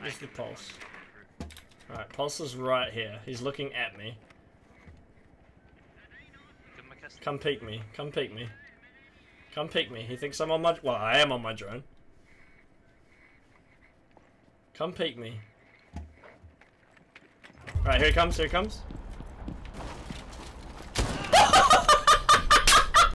Great the pulse? Alright, pulse is right here. He's looking at me. Come peek me. Come peek me. Come peek me. He thinks I'm on my... Well, I am on my drone. Come peek me. Alright, here he comes. Here he comes.